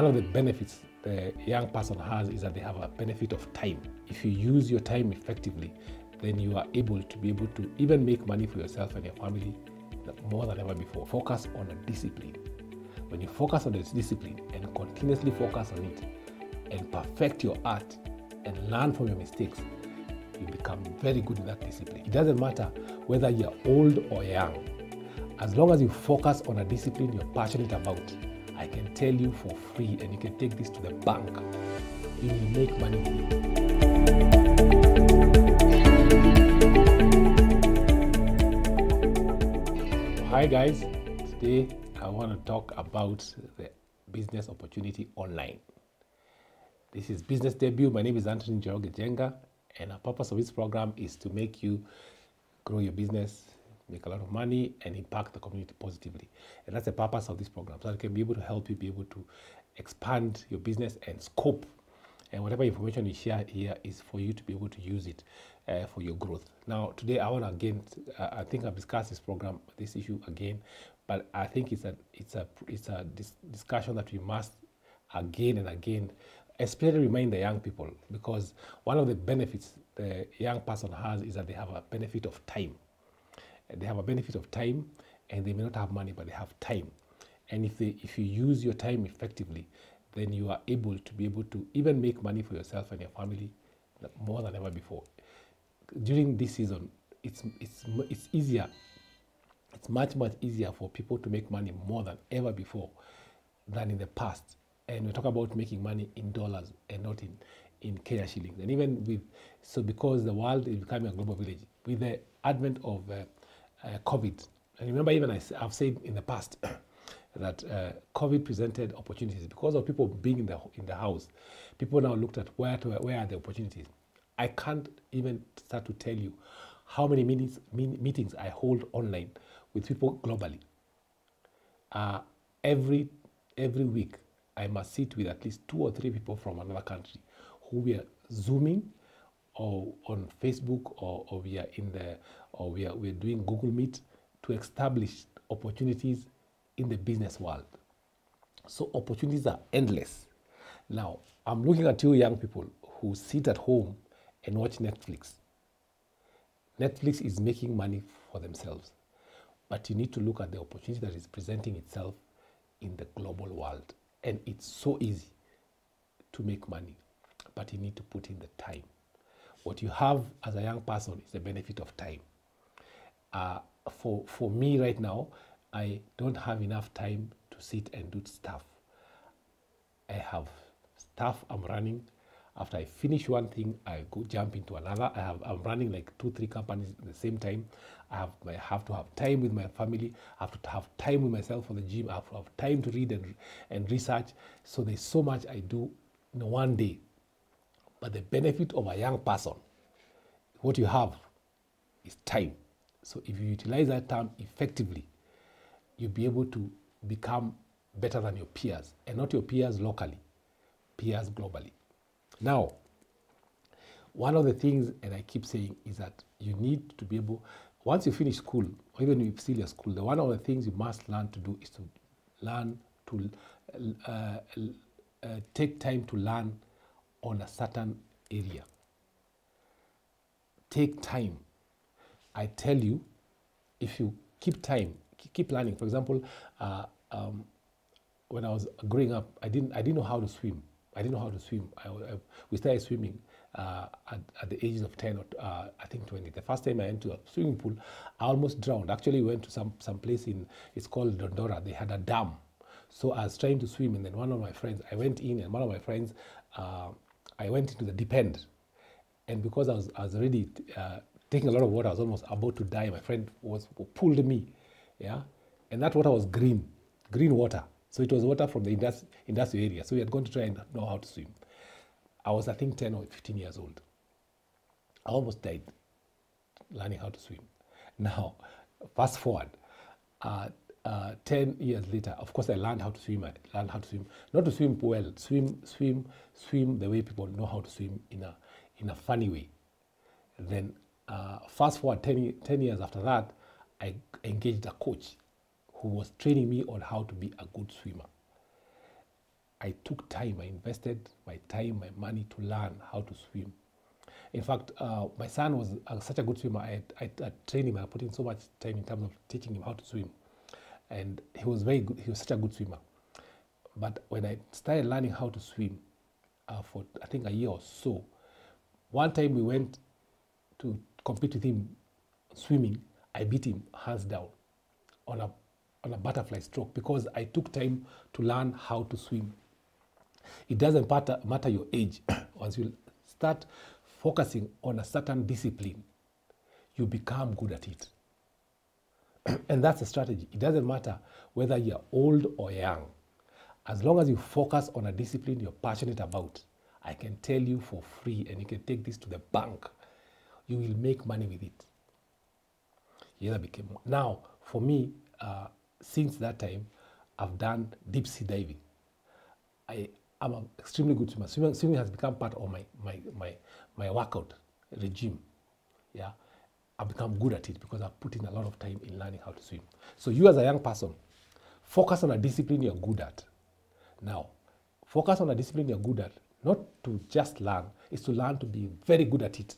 one of the benefits the young person has is that they have a benefit of time. If you use your time effectively, then you are able to be able to even make money for yourself and your family more than ever before. Focus on a discipline. When you focus on this discipline and continuously focus on it and perfect your art and learn from your mistakes, you become very good in that discipline. It doesn't matter whether you're old or young. As long as you focus on a discipline you're passionate about, I can tell you for free, and you can take this to the bank. You will make money. Hi guys, today I want to talk about the business opportunity online. This is Business Debut. My name is Anthony Njoroge Njenga, and the purpose of this program is to make you grow your business, make a lot of money, and impact the community positively. And that's the purpose of this program, so I can be able to help you be able to expand your business and scope. And whatever information you share here is for you to be able to use it uh, for your growth. Now, today I want to again, uh, I think I've discussed this program, this issue again, but I think it's a it's a it's a dis- discussion that we must again and again, especially remind the young people because one of the benefits the young person has is that they have a benefit of time. They have a benefit of time, and they may not have money, but they have time. And if they if you use your time effectively, then you are able to be able to even make money for yourself and your family more than ever before. During this season, it's it's it's easier. It's much much easier for people to make money more than ever before than in the past. And we talk about making money in dollars and not in in Kenya shillings. And even with so because the world is becoming a global village with the advent of uh, uh, COVID. And remember, even I, have said in the past that uh, COVID presented opportunities because of people being in the in the house. People now looked at where to, where are the opportunities. I can't even start to tell you how many meetings meetings I hold online with people globally. Uh, every every week, I must sit with at least two or three people from another country who we are zooming or on Facebook or, or we are in the or we are we're doing Google Meet to establish opportunities in the business world. So opportunities are endless. Now, I'm looking at you young people who sit at home and watch Netflix. Netflix is making money for themselves, but you need to look at the opportunity that is presenting itself in the global world. And it's so easy to make money, but you need to put in the time. What you have as a young person is the benefit of time. Uh, for, for me right now, I don't have enough time to sit and do stuff. I have stuff I'm running. After I finish one thing, I go jump into another. I have I'm running like two, three companies at the same time. I have I have to have time with my family. I have to have time with myself for the gym. I have to have time to read and and research. So there's so much I do in one day. But the benefit of a young person, what you have is time. So if you utilize that time effectively, you'll be able to become better than your peers, and not your peers locally, peers globally. Now, one of the things, and I keep saying, is that you need to be able, once you finish school, or even if you still in school, the one of the things you must learn to do is to learn to uh, uh, take time to learn on a certain area. Take time. I tell you, if you keep time, keep learning. For example, uh, um, when I was growing up, I didn't I didn't know how to swim. I didn't know how to swim. I, I- we started swimming uh, at, at the ages of ten or uh, I think twenty. The first time I went to a swimming pool, I almost drowned. Actually, we went to some some place in it's called Dandora. They had a dam, so I was trying to swim, and then one of my friends, I went in, and one of my friends, uh, I went into the deep end, and because I was I was already uh, taking a lot of water, I was almost about to die. My friend was pulled me, yeah, and that water was green, green water. So it was water from the industri- industrial area. So we had gone to try and know how to swim. I was I think 10 or 15 years old. I almost died learning how to swim. Now, fast forward, uh, uh, 10 years later, of course, I learned how to swim. I learned how to swim, not to swim well, swim, swim, swim the way people know how to swim in a, in a funny way. Then, uh, fast forward 10, 10 years after that, I engaged a coach who was training me on how to be a good swimmer. I took time, I invested my time, my money to learn how to swim. In fact, uh, my son was uh, such a good swimmer. I, I, I trained him. I put in so much time in terms of teaching him how to swim, and he was very good. He was such a good swimmer. But when I started learning how to swim, uh, for I think a year or so, one time we went to compete with him swimming. I beat him hands down on a on a butterfly stroke because I took time to learn how to swim. It doesn't matter, matter your age. Once you start focusing on a certain discipline, you become good at it. and that's a strategy. It doesn't matter whether you're old or young. As long as you focus on a discipline you're passionate about, I can tell you for free, and you can take this to the bank, you will make money with it. Yeah, that became now for me. Uh, since that time, I've done deep sea diving. I am an extremely good swimmer. Swimming, swimming has become part of my my my my workout regime. Yeah, I've become good at it because I've put in a lot of time in learning how to swim. So you as a young person, focus on a discipline you're good at. Now, focus on a discipline you're good at, not to just learn, is to learn to be very good at it.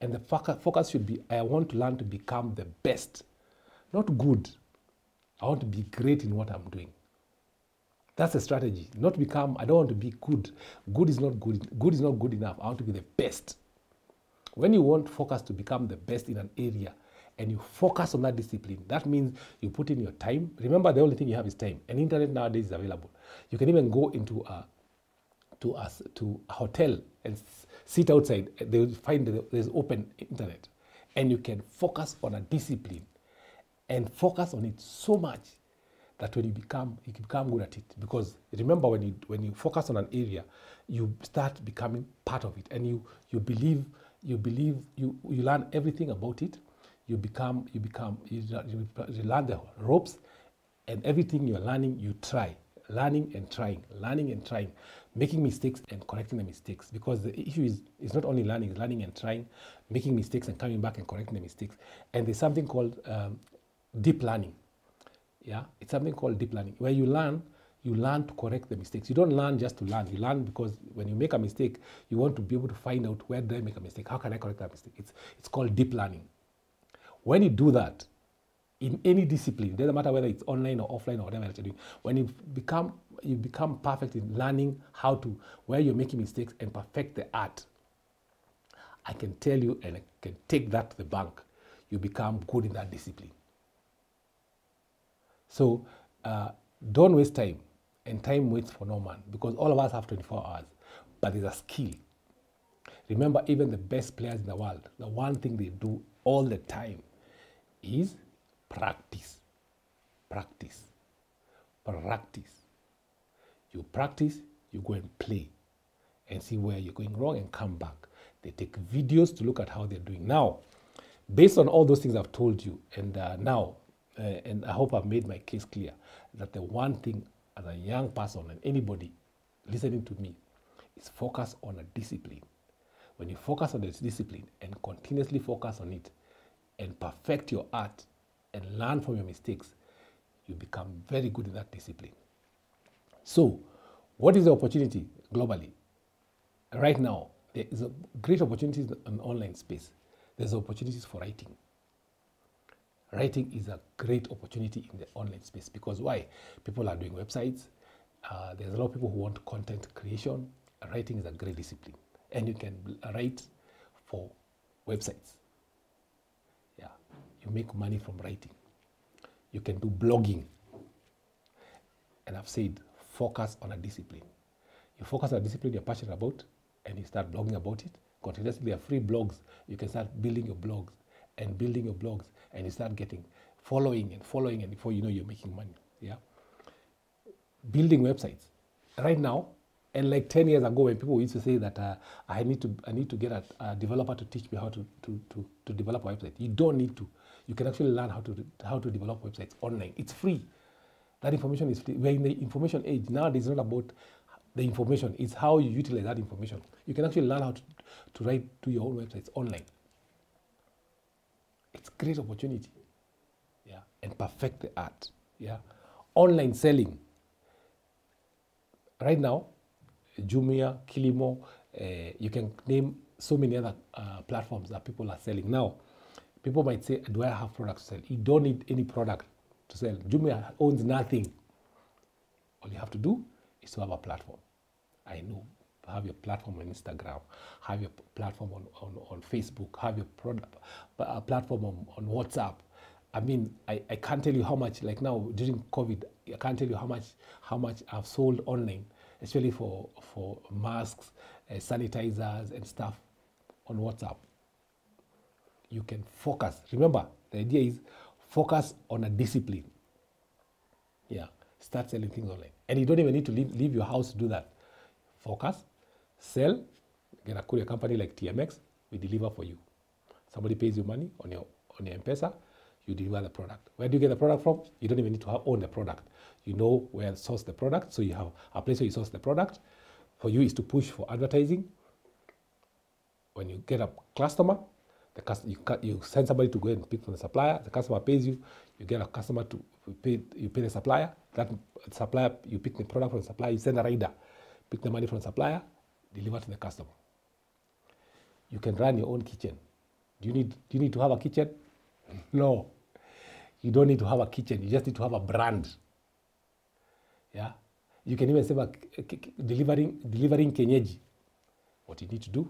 And the focus should be I want to learn to become the best, not good. I want to be great in what I'm doing. That's a strategy. Not become, I don't want to be good. Good is not good. Good is not good enough. I want to be the best. When you want focus to become the best in an area and you focus on that discipline, that means you put in your time. Remember, the only thing you have is time. And internet nowadays is available. You can even go into a to a, to a hotel and sit outside. They will find there's open internet. And you can focus on a discipline and focus on it so much that when you become you become good at it because remember when you when you focus on an area you start becoming part of it and you you believe you believe you you learn everything about it you become you become you, you learn the ropes and everything you're learning you try learning and trying learning and trying making mistakes and correcting the mistakes because the issue is, is not only learning it's learning and trying making mistakes and coming back and correcting the mistakes and there's something called um, deep learning. Yeah, it's something called deep learning where you learn, you learn to correct the mistakes. You don't learn just to learn. You learn because when you make a mistake, you want to be able to find out where did I make a mistake? How can I correct that mistake? It's it's called deep learning. When you do that, in any discipline, doesn't matter whether it's online or offline or whatever you're doing, when you become you become perfect in learning how to where you're making mistakes and perfect the art. I can tell you and I can take that to the bank. You become good in that discipline. So uh, don't waste time, and time waits for no man because all of us have 24 hours, but there's a skill. Remember, even the best players in the world, the one thing they do all the time is practice. Practice. Practice. You practice, you go and play and see where you're going wrong and come back. They take videos to look at how they're doing. Now, based on all those things I've told you, and uh, now uh, and I hope I've made my case clear that the one thing as a young person and anybody listening to me is focus on a discipline. When you focus on this discipline and continuously focus on it and perfect your art and learn from your mistakes, you become very good in that discipline. So, what is the opportunity globally? Right now, there is a great opportunities in online space. There's opportunities for writing writing is a great opportunity in the online space because why? People are doing websites. Uh, there's a lot of people who want content creation. Writing is a great discipline, and you can write for websites. You make money from writing. You can do blogging. And I've said, focus on a discipline. You focus on a discipline you're passionate about, and you start blogging about it. Continuously, there are free blogs. You can start building your blogs and building your blogs and you start getting following and following and before you know you're making money yeah building websites right now and like 10 years ago when people used to say that uh, i need to i need to get a, a, developer to teach me how to, to, to, to develop a website you don't need to you can actually learn how to how to develop websites online it's free that information is free we're in the information age now it's not about the information it's how you utilize that information you can actually learn how to, to write to your own websites online it's great opportunity. Yeah, and perfect the art. Yeah, online selling. right now, Jumia, Kilimall, uh, you can name so many other uh, platforms that people are selling. Now, people might say, do I have products to sell? You don't need any product to sell. Jumia owns nothing. All you have to do is to have a platform. I know. Have your platform on Instagram, have your platform on, on, on Facebook, have your product, platform on, on WhatsApp. I mean, I, I can't tell you how much, like now during COVID, I can't tell you how much how much I've sold online, especially for, for masks, uh, sanitizers, and stuff on WhatsApp. You can focus. Remember, the idea is focus on a discipline. Yeah, start selling things online. And you don't even need to leave, leave your house to do that. Focus, sell, get a courier company like TMX, we deliver for you. Somebody pays you money on your on your M-Pesa, you deliver the product. Where do you get the product from? You don't even need to have, own the product. You know where to source the product, so you have a place where you source the product. For you is to push for advertising. When you get a customer, the customer you, you send somebody to go and pick from the supplier. The customer pays you. You get a customer to pay. You pay the supplier. That supplier you pick the product from the supplier. You send a rider, pick the money from the supplier, deliver to the customer. You can run your own kitchen. Do you need, do you need to have a kitchen? No. You don't need to have a kitchen. You just need to have a brand. Yeah. You can even about delivering, delivering kenyeji. What you need to do,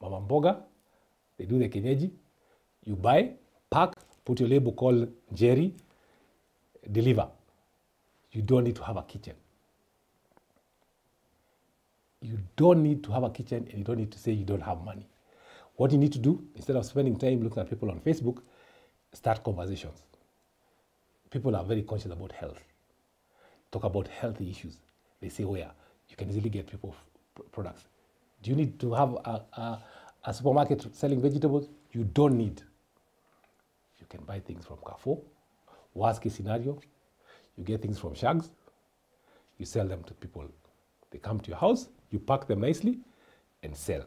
mama mboga, they do the kenyeji. You buy, pack, put your label called Jerry, deliver. You don't need to have a kitchen. You don't need to have a kitchen and you don't need to say you don't have money. What you need to do, instead of spending time looking at people on Facebook, start conversations. People are very conscious about health. Talk about healthy issues. They say, where oh yeah, you can easily get people products. Do you need to have a, a, a supermarket selling vegetables? You don't need. You can buy things from Carrefour. Worst case scenario, you get things from Shags, you sell them to people. They come to your house, you pack them nicely, and sell.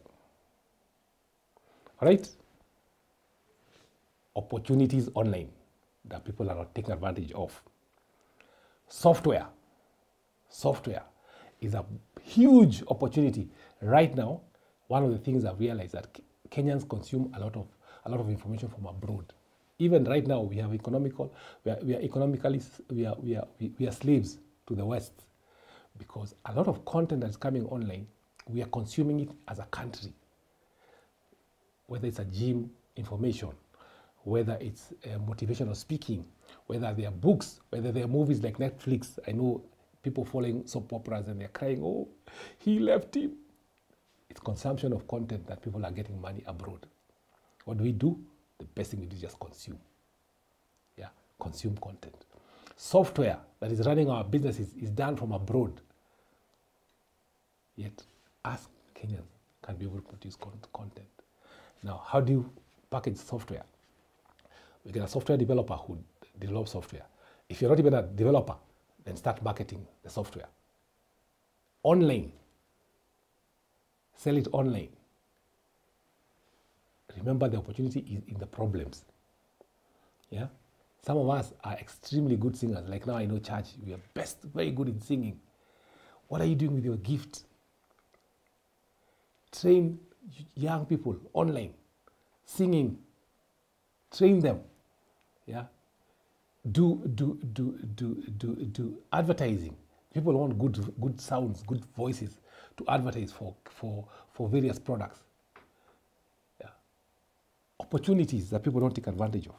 All right? Opportunities online that people are not taking advantage of. Software. Software is a huge opportunity. Right now, one of the things I've realized that Kenyans consume a lot of a lot of information from abroad. Even right now, we have economical, we are, we are economically, we are, we, are, we are slaves to the West because a lot of content that's coming online, we are consuming it as a country whether it's a gym information, whether it's uh, motivational speaking, whether they are books, whether they are movies like Netflix. I know people following soap operas and they're crying, oh, he left him. It's consumption of content that people are getting money abroad. What do we do? The best thing we do is just consume. Yeah, consume content. Software that is running our businesses is done from abroad. Yet, us Kenyans can be able to produce content. Now, how do you package software? We get a software developer who develops software. If you're not even a developer, then start marketing the software. Online. Sell it online. Remember the opportunity is in the problems. Yeah? Some of us are extremely good singers. Like now I know church, we are best, very good in singing. What are you doing with your gift? Train young people online, singing, train them. Yeah. Do do do do do do advertising. People want good good sounds, good voices to advertise for for for various products. Yeah. Opportunities that people don't take advantage of.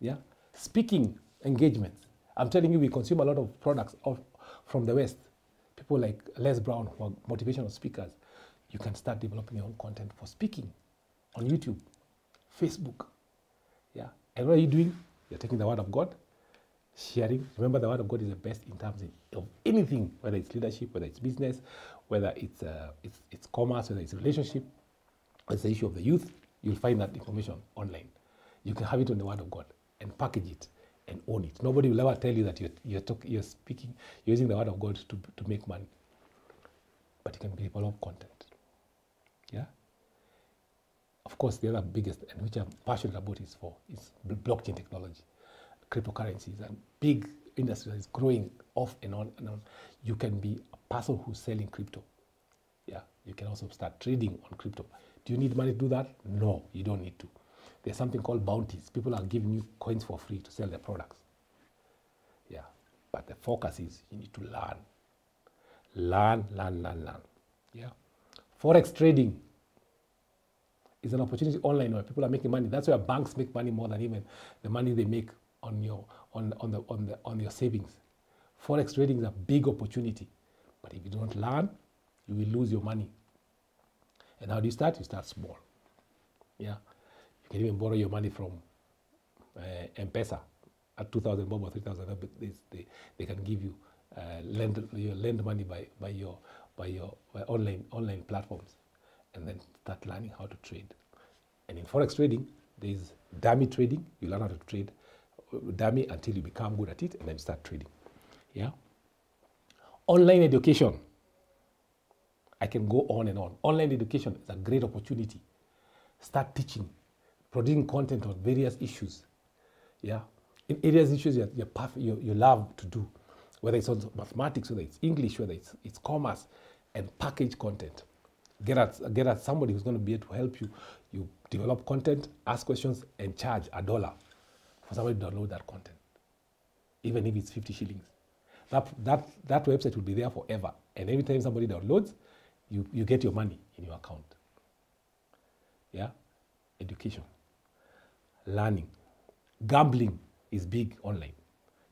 Yeah. Speaking engagements. I'm telling you, we consume a lot of products of, from the West. People like Les Brown, who are motivational speakers, you can start developing your own content for speaking on YouTube, Facebook. Yeah. And what are you doing? You're taking the word of God, sharing. Remember, the word of God is the best in terms of anything, whether it's leadership, whether it's business, whether it's, uh, it's, it's commerce, whether it's relationship, it's the issue of the youth. You'll find that information online. You can have it on the word of God and package it and own it. Nobody will ever tell you that you're, you're, talk, you're speaking, you're using the word of God to, to make money. But you can develop content. Yeah. Of course, the other biggest and which I'm passionate about is for is blockchain technology, cryptocurrencies, and big industry that is growing off and on and on. You can be a person who's selling crypto. Yeah, you can also start trading on crypto. Do you need money to do that? No, you don't need to. There's something called bounties. People are giving you coins for free to sell their products. Yeah, but the focus is you need to learn. Learn, learn, learn, learn. Yeah. Forex trading is an opportunity online where people are making money. That's where banks make money more than even the money they make on your on, on the on the on your savings. Forex trading is a big opportunity. But if you don't learn, you will lose your money. And how do you start? You start small. Yeah. You can even borrow your money from uh, M-Pesa at 2,000 bob or 3,000. They, they, can give you uh, lend, you lend money by, by your, by your by online, online platforms and then start learning how to trade. And in Forex trading, there is dummy trading. You learn how to trade dummy until you become good at it and then start trading. Yeah. Online education. I can go on and on. Online education is a great opportunity. Start teaching, producing content on various issues. Yeah. In areas issues you, you, you love to do, whether it's on mathematics, whether it's English, whether it's, it's commerce, and package content. Get at, get at somebody who's going to be able to help you. You develop content, ask questions, and charge a dollar for somebody to download that content, even if it's 50 shillings. That, that, that website will be there forever. And every time somebody downloads, you, you get your money in your account. Yeah? Education. Learning. Gambling is big online.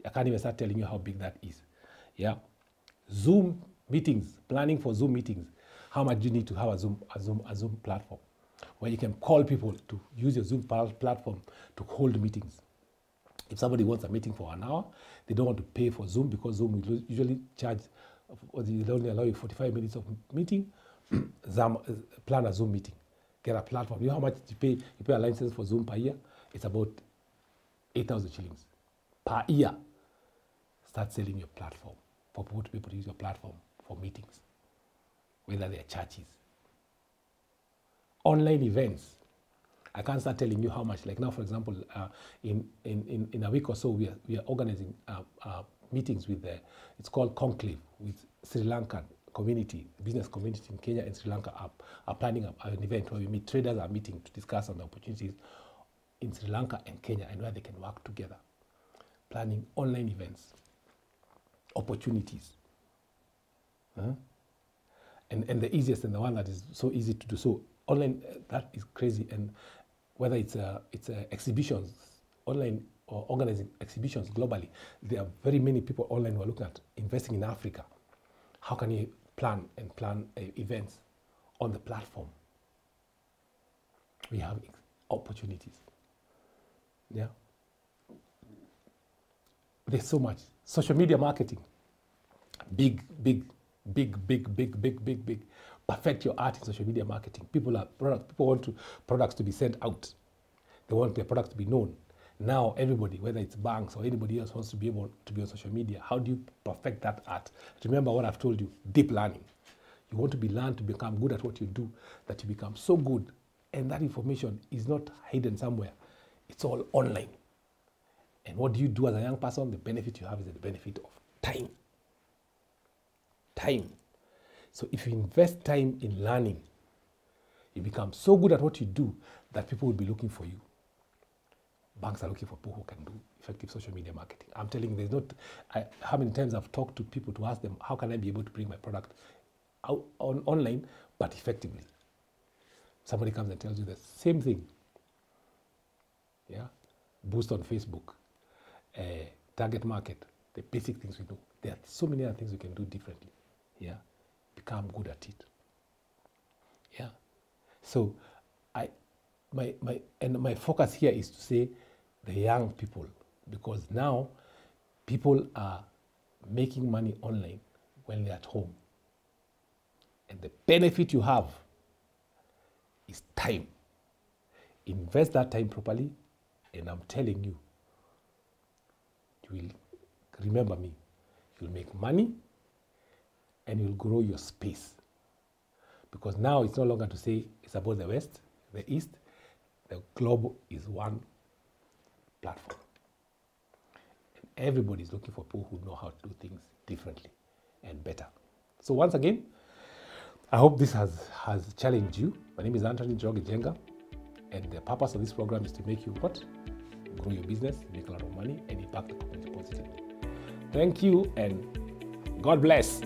I can't even start telling you how big that is. Yeah? Zoom meetings, planning for Zoom meetings. How much you need to have a Zoom, a Zoom, a Zoom platform where you can call people to use your Zoom platform to hold meetings? If somebody wants a meeting for an hour, they don't want to pay for Zoom because Zoom will usually charge, they only allow you 45 minutes of meeting. Zoom, uh, plan a Zoom meeting, get a platform. You know how much you pay? You pay a license for Zoom per year? It's about 8,000 shillings per year. Start selling your platform for people to be able to use your platform for meetings, whether they're churches. Online events. I can't start telling you how much. Like now, for example, uh, in, in, in a week or so, we are, we are organizing uh, uh, meetings with the, it's called Conclave, with Sri Lankan community, business community in Kenya and Sri Lanka are, are planning an event where we meet traders are meeting to discuss on the opportunities in Sri Lanka and Kenya and where they can work together. Planning online events, opportunities. Huh? And, and the easiest and the one that is so easy to do so online, uh, that is crazy. And whether it's a, it's a exhibitions, online or organizing exhibitions globally, there are very many people online who are looking at investing in Africa. How can you plan and plan uh, events on the platform? We have opportunities. Yeah. There's so much. Social media marketing. Big, big, big, big, big, big, big, big. Perfect your art in social media marketing. People are product, people want to, products to be sent out. They want their products to be known. Now everybody, whether it's banks or anybody else, wants to be able to be on social media. How do you perfect that art? Remember what I've told you: deep learning. You want to be learned to become good at what you do, that you become so good, and that information is not hidden somewhere. It's all online. And what do you do as a young person? The benefit you have is the benefit of time. Time. So if you invest time in learning, you become so good at what you do that people will be looking for you. Banks are looking for people who can do effective social media marketing. I'm telling you, there's not, I, how many times I've talked to people to ask them, how can I be able to bring my product out on, online, but effectively? Somebody comes and tells you the same thing. Yeah? Boost on Facebook, uh, target market, the basic things we do. There are so many other things we can do differently. Yeah? Become good at it. Yeah? So, I, my, my, and my focus here is to say the young people, because now people are making money online when they're at home. And the benefit you have is time. Invest that time properly, and I'm telling you, you will remember me. You'll make money and you'll grow your space. Because now it's no longer to say it's about the West, the East, the globe is one platform. Everybody's looking for people who know how to do things differently and better. So once again, I hope this has, has challenged you. My name is Anthony Njoroge Njenga, and the purpose of this program is to make you what? Grow your business, make a lot of money, and impact the community positively. Thank you, and God bless.